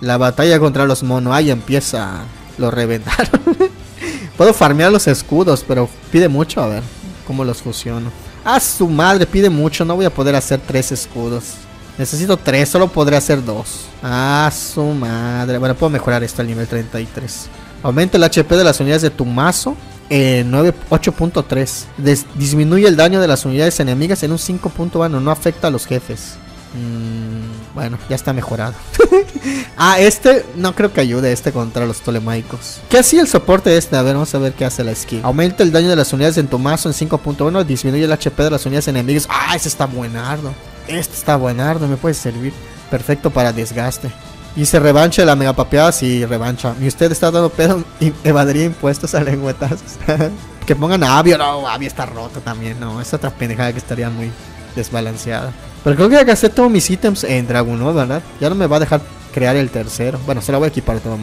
La batalla contra los mono. Ahí empieza. Lo reventaron. Puedo farmear los escudos, pero pide mucho. A ver cómo los fusiono. A su madre, pide mucho. No voy a poder hacer tres escudos. Necesito tres, solo podré hacer dos. A su madre. Bueno, puedo mejorar esto al nivel 33. Aumenta el HP de las unidades de tu mazo en 8.3. Disminuye el daño de las unidades enemigas en un 5.1. No afecta a los jefes. Mm, bueno, ya está mejorado. ah, este no creo que ayude este contra los tolemaicos. ¿Qué hacía el soporte este? A ver, vamos a ver qué hace la skill. Aumenta el daño de las unidades en tu mazo en 5.1. Disminuye el HP de las unidades enemigas. Ah, ese está buenardo. Este está buenardo, me puede servir. Perfecto para desgaste. Y se revancha la megapapeada, sí, revancha. Y usted está dando pedo y evadiría impuestos a lengüetazos. que pongan a Avio, no, Avio está roto también, no. Es otra pendejada que estaría muy desbalanceada. Pero creo que ya gasté todos mis ítems en Dragon, ¿verdad? Ya no me va a dejar crear el tercero. Bueno, se lo voy a equipar de todos.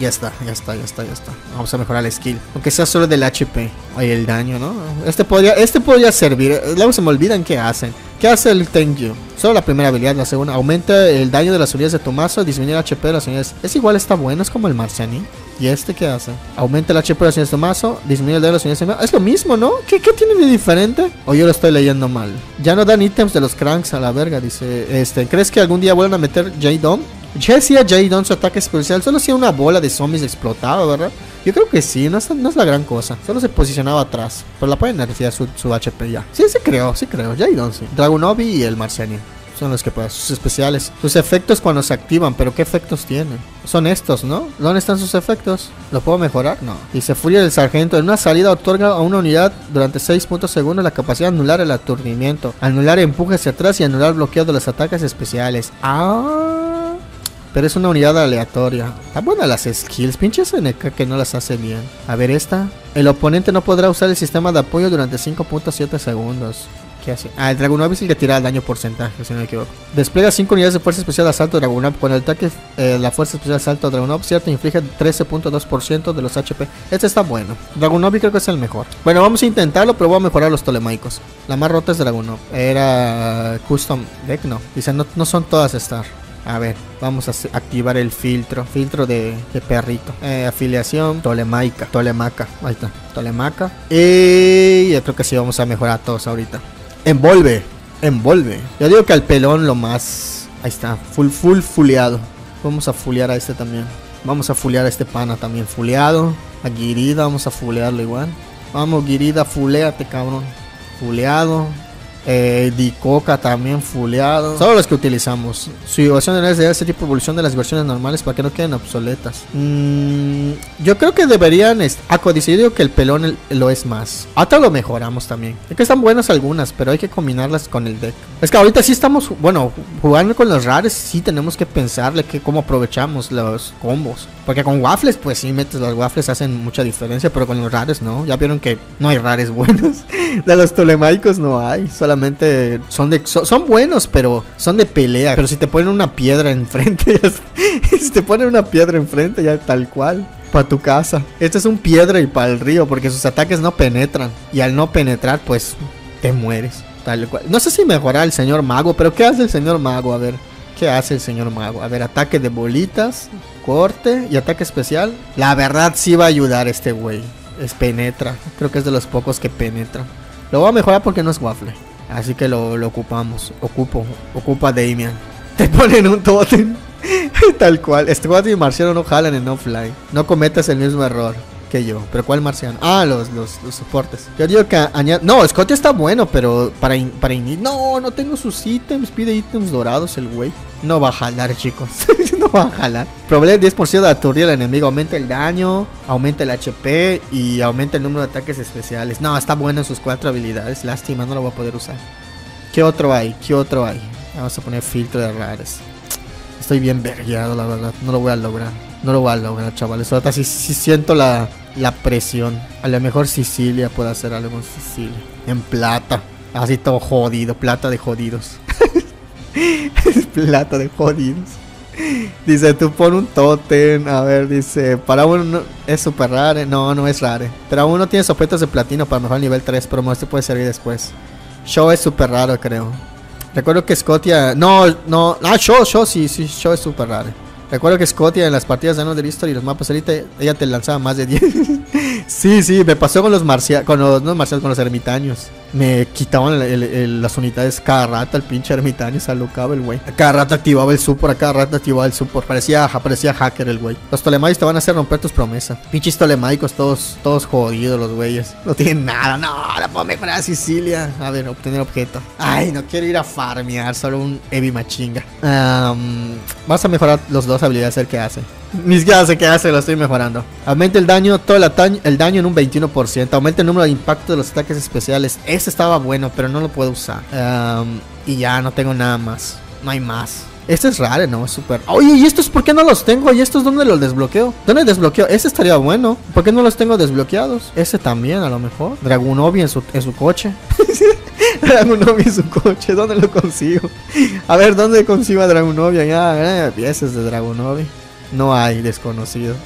Ya está, ya está, ya está, ya está. Vamos a mejorar el skill. Aunque sea solo del HP. Y el daño, ¿no? Este podría, este podría servir. Luego se me olvidan qué hacen. ¿Qué hace el You? Solo la primera habilidad, la segunda. Aumenta el daño de las unidades de tu mazo, disminuye el HP de las unidades. Es igual, está bueno, es como el Marciani. ¿Y este qué hace? Aumenta el HP de unidades de tu mazo, disminuye el de unidades de mazo. Es lo mismo, ¿no? ¿Qué, ¿Qué, tiene de diferente? O yo lo estoy leyendo mal. Ya no dan ítems de los cranks a la verga, dice. Este, ¿crees que algún día vuelvan a meter J-Dom? Ya decía J-Dom su ataque especial, solo hacía una bola de zombies explotado, ¿verdad? Yo creo que sí, no es, no es la gran cosa. Solo se posicionaba atrás. Pero la pueden nerfear su, su HP ya. Sí, sí creo, sí creo. J-Dom sí. Dragunovi y el Marcianian son los que pueden. Sus especiales. Sus efectos cuando se activan, pero ¿qué efectos tienen? Son estos, ¿no? ¿Dónde están sus efectos? ¿Lo puedo mejorar? No. Dice Furia del Sargento. En una salida otorga a una unidad durante 6 puntos segundos la capacidad de anular el aturdimiento, anular empuje hacia atrás y anular bloqueo de los ataques especiales. Ah. Pero es una unidad aleatoria. Está buena las skills, pinches NK que no las hace bien. A ver esta. El oponente no podrá usar el sistema de apoyo durante 5.7 segundos. Ah, el Dragunov es el que tira daño porcentaje, si no me equivoco. Despliega 5 unidades de fuerza especial de asalto Dragunov. Con el ataque, eh, la fuerza especial de asalto Dragunov, cierto, inflige 13.2% de los HP. Este está bueno. Dragunov creo que es el mejor. Bueno, vamos a intentarlo, pero voy a mejorar los tolemaicos. La más rota es Dragunov. Era custom deck, no. Dice, no, no son todas Star. A ver, vamos a activar el filtro. Filtro de, perrito. Eh, afiliación tolemaica. Tolemaca. Ahí está. Tolemaca. Y yo creo que sí vamos a mejorar todos ahorita. Envolve. Envolve. Yo digo que al pelón lo más... Ahí está. Full, full fuleado. Vamos a fulear a este también. Vamos a fulear a este pana también. Fuleado. A Girida vamos a fulearlo igual. Vamos, Girida, fuleate, cabrón. Fuleado. Eh, Dicoca también fuleado. Solo los que utilizamos. Su evolución es de ese tipo de evolución de las versiones normales para que no queden obsoletas. Mm, yo creo que deberían. Aco dice: Yo digo que el pelón lo es más. Hasta lo mejoramos también. Es que están buenas algunas, pero hay que combinarlas con el deck. Es que ahorita sí estamos. Bueno, jugando con los rares, sí tenemos que pensarle que cómo aprovechamos los combos. Porque con waffles, pues sí metes los waffles, hacen mucha diferencia, pero con los rares no. Ya vieron que no hay rares buenos. de los tolemaicos no hay. Son de son, buenos, pero son de pelea. Pero si te ponen una piedra enfrente, si te ponen una piedra enfrente, ya tal cual. Para tu casa. Este es un piedra y para el río, porque sus ataques no penetran. Y al no penetrar, pues te mueres. Tal cual. No sé si mejora el señor mago, pero ¿qué hace el señor mago? A ver. ¿Qué hace el señor mago? A ver, ataque de bolitas, corte y ataque especial. La verdad sí va a ayudar este güey. Es penetra. Creo que es de los pocos que penetra. Lo voy a mejorar porque no es waffle. Así que lo, ocupamos. Ocupo. Ocupa Damian. Te ponen un totem. Tal cual. Squad y Marciano no jalan en offline. No cometas el mismo error que yo. ¿Pero cuál marciano? Ah, los, los, soportes. Yo digo que añade. No, Scott está bueno, pero para, para No, no tengo sus ítems. Pide ítems dorados el güey. No va a jalar, chicos. no va a jalar. Problema 10% de aturdir al enemigo. Aumenta el daño, aumenta el HP y aumenta el número de ataques especiales. No, está bueno en sus cuatro habilidades. Lástima, no lo voy a poder usar. ¿Qué otro hay? ¿Qué otro hay? Vamos a poner filtro de rares. Estoy bien vergueado, la verdad. No lo voy a lograr. No lo voy a lograr, chavales. Ahora sí, sí siento la, la presión. A lo mejor Sicilia puede hacer algo en Sicilia. En plata. Así todo jodido. Plata de jodidos. plata de jodidos. Dice, tú pon un totem. A ver, dice, para uno es super rare. No, no es rare. Pero aún no tienes objetos de platino para mejor nivel 3. Pero este puede servir después. Show es super raro, creo. Recuerdo que Scotia. No, no. Ah, Show, Show, sí, sí, Show es super raro. Recuerdo que Scotty en las partidas de Another History los mapas Elite, ella te lanzaba más de 10. sí, sí, me pasó con los marcianos, con los, no marcianos, con los ermitaños. Me quitaban las unidades cada rato, el pinche ermitaño se alocaba el güey. Cada rato activaba el support, cada rato activaba el support. Parecía, parecía hacker el güey. Los tolemaicos te van a hacer romper tus promesas. Pinches tolemaicos todos, todos jodidos los güeyes. No tienen nada, no, la puedo mejorar a Sicilia. A ver, obtener objeto. Ay, no quiero ir a farmear, solo un heavy machinga. vas a mejorar los dos habilidades el que hace. Ni siquiera sé qué hace, lo estoy mejorando. Aumenta el daño, todo el, el daño en un 21%. Aumenta el número de impacto de los ataques especiales. Ese estaba bueno, pero no lo puedo usar. y ya no tengo nada más. No hay más. Este es raro, ¿no? Es súper... Oye, ¿y estos por qué no los tengo? ¿Y estos dónde los desbloqueo? ¿Dónde desbloqueo? Ese estaría bueno. ¿Por qué no los tengo desbloqueados? Ese también, a lo mejor. Dragunovi en su, en su coche. Dragunovi en su coche. ¿Dónde lo consigo? A ver, ¿dónde consigo a Dragunovi? Ya, eh, piezas de Dragunovi. No hay desconocido.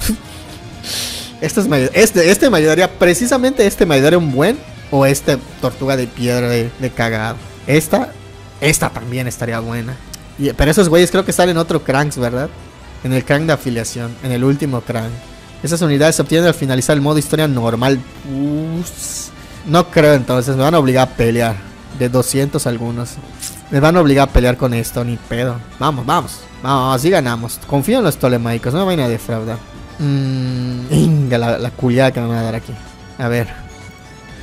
este, es este, este me ayudaría. Precisamente este me ayudaría un buen. O este tortuga de piedra de, de cagado. Esta. Esta también estaría buena pero esos güeyes creo que salen en otro Cranks, ¿verdad? En el crank de afiliación, en el último crank. Esas unidades se obtienen al finalizar el modo historia normal. no creo entonces, me van a obligar a pelear. De 200 algunos. Me van a obligar a pelear con esto, ni pedo. Vamos, vamos. Vamos, así ganamos. Confío en los tolemaicos, no me vayan a defraudar. Mmm, la, la culiada que me van a dar aquí. A ver.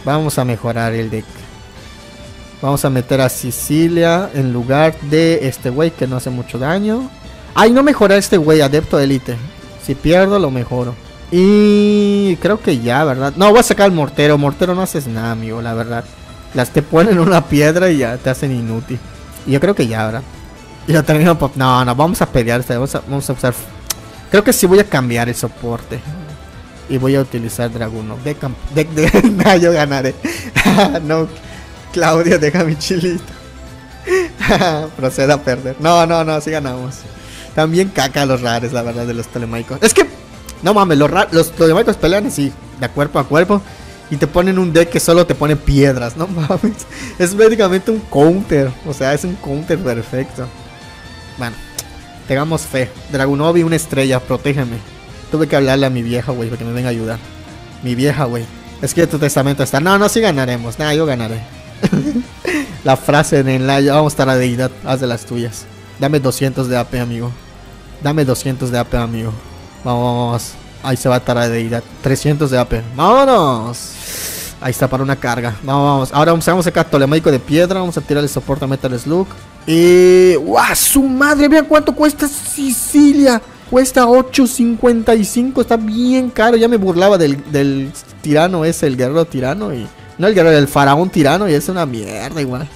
Vamos a mejorar el deck. Vamos a meter a Sicilia en lugar de este güey que no hace mucho daño. Ay, no mejora este güey, adepto de élite. Si pierdo, lo mejoro. Y creo que ya, ¿verdad? No, voy a sacar el mortero. Mortero no haces nada, amigo, la verdad. Las te ponen una piedra y ya te hacen inútil. Y yo creo que ya, ¿verdad? Y lo termino. No, no, vamos a pelear. Vamos vamos a usar... Creo que sí voy a cambiar el soporte. Y voy a utilizar Draguno. De, de, de... yo ganaré. no. Claudia, deja mi chilito. Proceda a perder. No, no, no, sí ganamos. También caca los rares, la verdad, de los telemaicos. Es que, no mames, los, los telemaicos pelean así, de cuerpo a cuerpo. Y te ponen un deck que solo te pone piedras, no mames. Es prácticamente un counter. O sea, es un counter perfecto. Bueno, tengamos fe. Dragunovi, una estrella, protégeme. Tuve que hablarle a mi vieja, güey, para que me venga a ayudar. Mi vieja, güey. Es que tu testamento está. No, no, sí ganaremos. Nada, yo ganaré. la frase en la vamos a estar a deidad, haz de las tuyas. Dame 200 de AP, amigo. Dame 200 de AP, amigo. Vamos, Ahí se va a estar a deidad. 300 de AP. Vámonos. Ahí está para una carga. Vamos, vamos. Ahora vamos, a sacar Tolemaico de piedra. Vamos a tirar el soporte a Metal Slug. Y. ¡Guau! ¡Su madre! Vean cuánto cuesta Sicilia. Cuesta 8.55. Está bien caro. Ya me burlaba del, tirano ese, el guerrero tirano. Y no el guerrero, el faraón tirano y es una mierda igual.